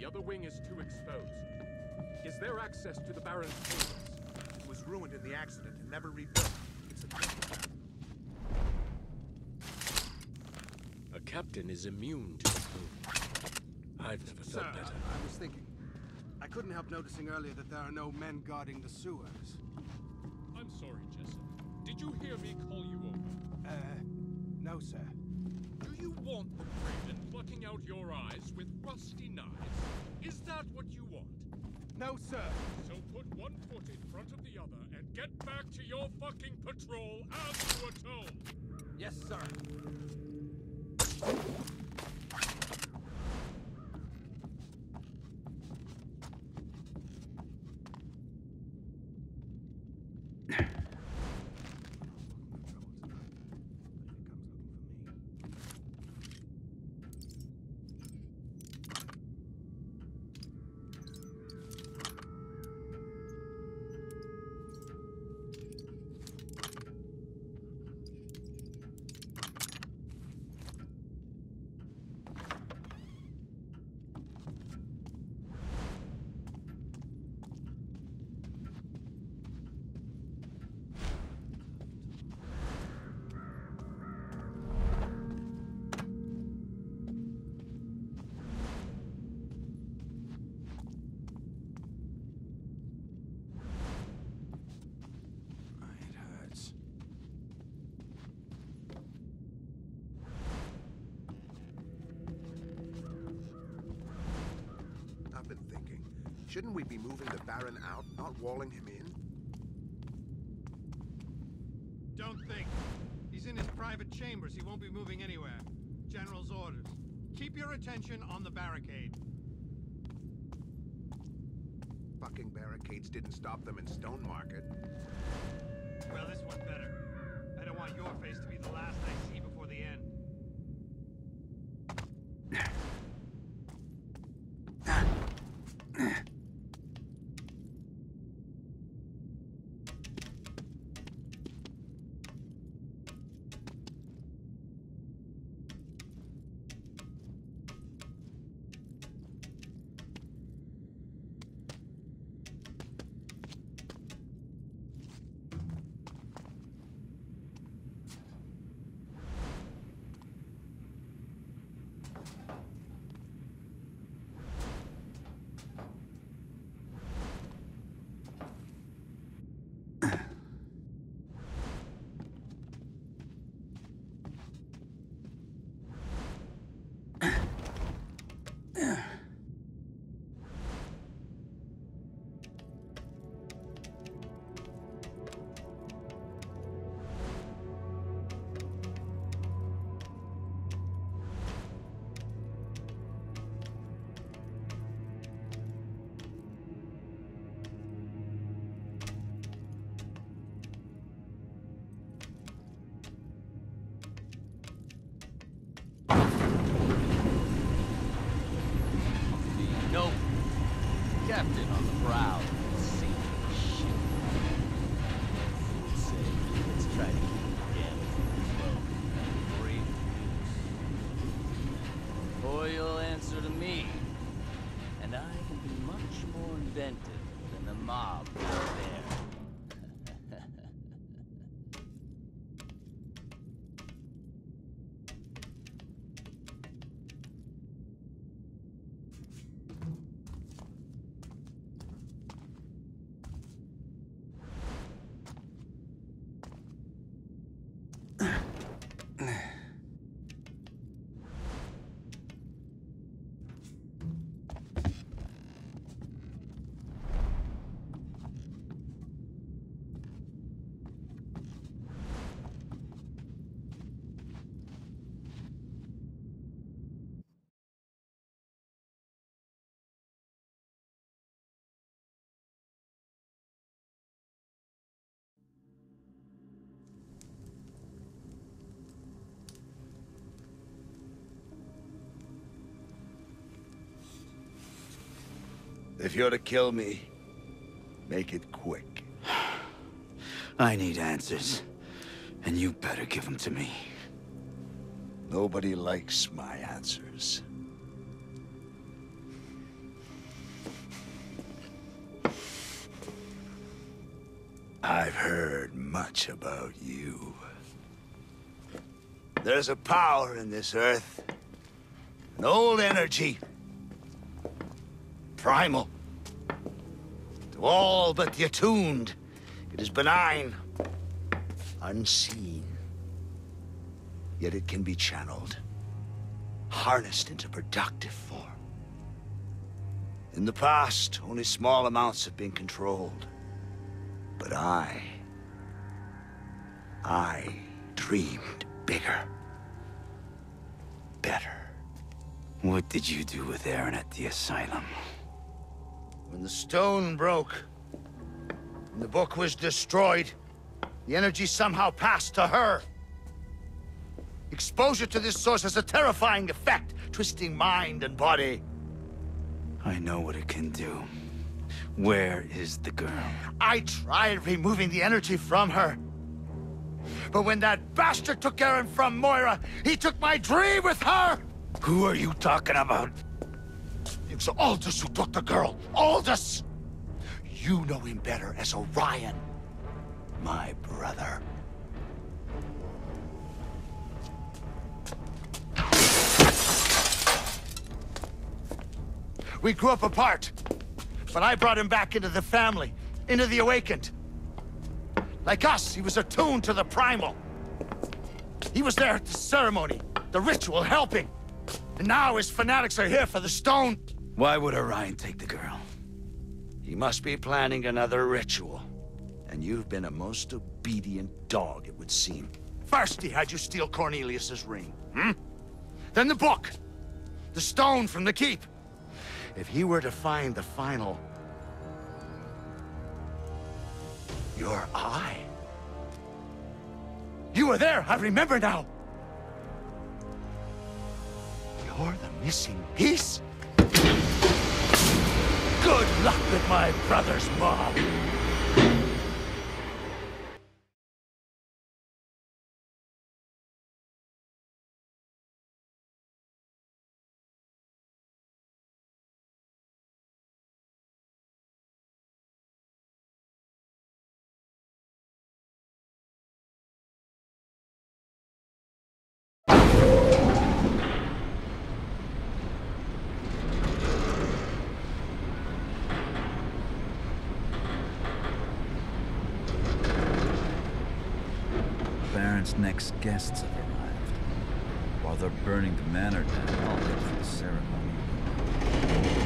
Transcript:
The other wing is too exposed. Is there access to the Baron's chambers? It was ruined in the accident and never rebuilt. It's a A captain is immune to the boom. I've never Sir, felt better. I was thinking. I couldn't help noticing earlier that there are no men guarding the sewers. I'm sorry, Jessup. Did you hear me call you over? Uh, no, sir. Do you want the Craven plucking out your eyes with rusty knives? Is that what you want? No, sir! So put one foot in front of the other and get back to your fucking patrol as you were told! Yes, sir. Shouldn't we be moving the Baron out, not walling him in? Don't think. He's in his private chambers. He won't be moving anywhere. General's orders. Keep your attention on the barricade. Fucking barricades didn't stop them in Stone Market. Well, this one's better. I don't want your face to be the last I see low. Breathe loose. Or you'll answer to me. And I can be much more inventive than the mob out there. If you're to kill me, make it quick. I need answers. And you better give them to me. Nobody likes my answers. I've heard much about you. There's a power in this Earth. An old energy Primal. To all but the attuned, it is benign. Unseen. Yet it can be channeled. Harnessed into productive form. In the past, only small amounts have been controlled. But I... I dreamed bigger. Better. What did you do with Erin at the asylum? When the stone broke, and the book was destroyed, the energy somehow passed to her. Exposure to this source has a terrifying effect, twisting mind and body. I know what it can do. Where is the girl? I tried removing the energy from her. But when that bastard took Erin from Moira, he took my dream with her! Who are you talking about? It was Aldous who took the girl. Aldous! You know him better as Orion. My brother. We grew up apart. But I brought him back into the family, into the Awakened. Like us, he was attuned to the Primal. He was there at the ceremony, the ritual, helping. And now his fanatics are here for the stone. Why would Orion take the girl? He must be planning another ritual. And you've been a most obedient dog, it would seem. First he had you steal Cornelius's ring, hmm? Then the book. The stone from the keep. If he were to find the final... Your eye. You were there, I remember now. You're the missing piece? Good luck with my brother's mob. Baron's next guests have arrived. While they're burning the manor down, I'll head for the ceremony.